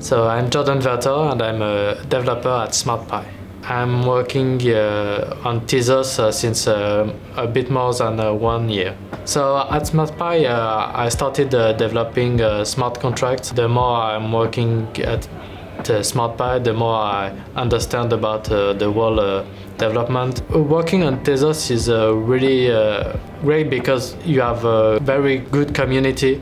So I'm Jordan Vertaure and I'm a developer at SmartPy. I'm working uh, on Tezos uh, since uh, a bit more than uh, one year. So at SmartPy, uh, I started developing smart contracts. The more I'm working at the SmartPy, the more I understand about the whole development. Working on Tezos is uh, really uh, great because you have a very good community.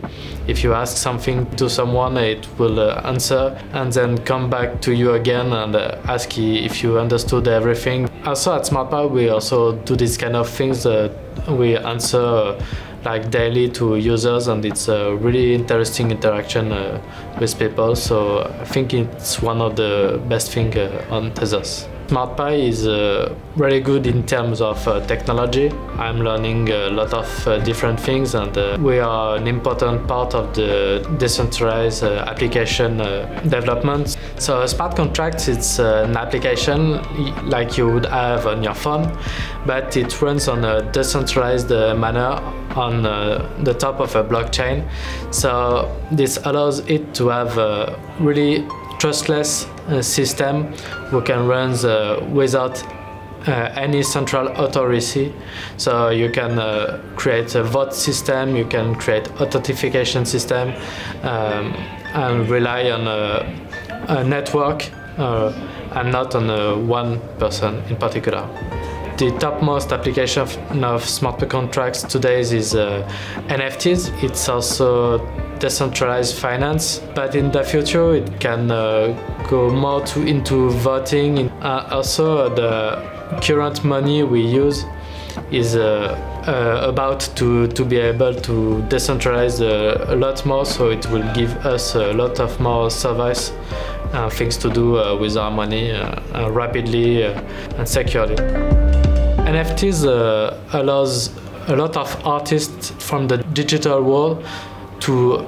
If you ask something to someone, it will uh, answer and then come back to you again and uh, ask if you understood everything. Also at SmartPy, we also do these kind of things. we answer like daily to users and it's a really interesting interaction uh, with people so I think it's one of the best things uh, on Tezos. SmartPy is uh, really good in terms of uh, technology. I'm learning a lot of uh, different things and uh, we are an important part of the decentralized uh, application uh, development. So a smart contracts, it's an application like you would have on your phone, but it runs on a decentralized manner on the top of a blockchain. So this allows it to have really trustless uh, system we can run uh, without uh, any central authority. So you can uh, create a vote system, you can create authentication system, um, and rely on a, a network uh, and not on uh, one person in particular. The topmost application of smart contracts today is NFTs. It's also decentralized finance, but in the future it can uh, go more to, into voting. Uh, also, the current money we use is uh, uh about to, to be able to decentralize uh, a lot more, so it will give us a lot of more service uh, things to do with our money rapidly and securely. NFTs allows a lot of artists from the digital world to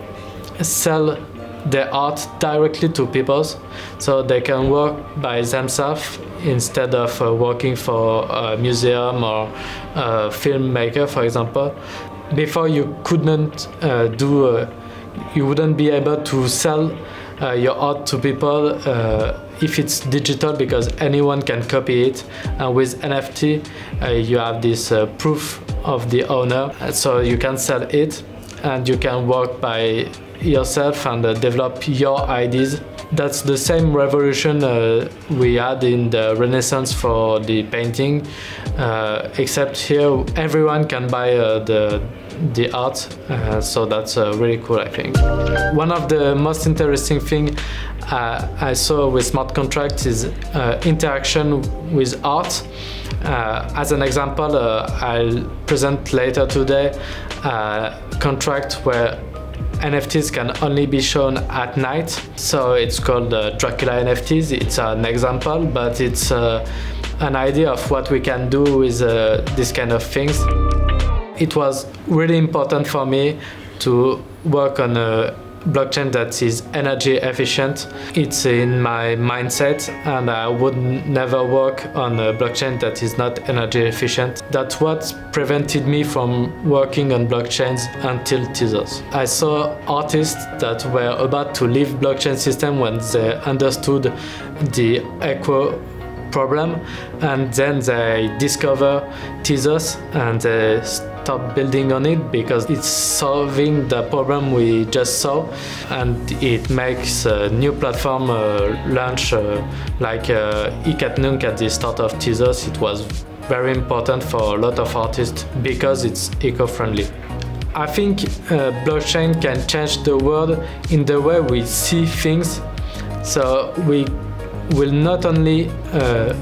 sell their art directly to people. So they can work by themselves instead of uh, working for a museum or a filmmaker for example. Before you couldn't uh, do uh, you wouldn't be able to sell uh, your art to people uh, if it's digital because anyone can copy it. And with nft uh, you have this proof of the owner. So you can sell it and you can work by yourself and uh, develop your ideas. That's the same revolution uh, we had in the Renaissance for the painting, uh, except here everyone can buy uh, the the art, uh, so that's uh, really cool, I think. One of the most interesting thing I saw with smart contracts is interaction with art. As an example, I'll present later today a contract where NFTs can only be shown at night. So it's called uh, Dracula NFTs. It's an example, but it's uh, an idea of what we can do with uh, this kind of things. It was really important for me to work on a blockchain that is energy efficient. It's in my mindset and I would never work on a blockchain that is not energy efficient. That's what prevented me from working on blockchains until Tezos. I saw artists that were about to leave blockchain system when they understood the echo problem and then they discover Tezos and they building on it because it's solving the problem we just saw and it makes a new platform uh, launch uh, like uh, at the start of Tezos. It was very important for a lot of artists because it's eco-friendly. I think uh, blockchain can change the world in the way we see things. So we will not only uh,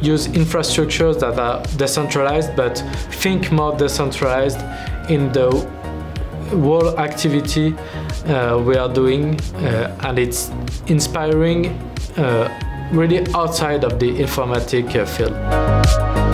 use infrastructures that are decentralized, but think more decentralized in the whole activity uh, we are doing, uh, and it's inspiring uh, really outside of the informatic uh, field.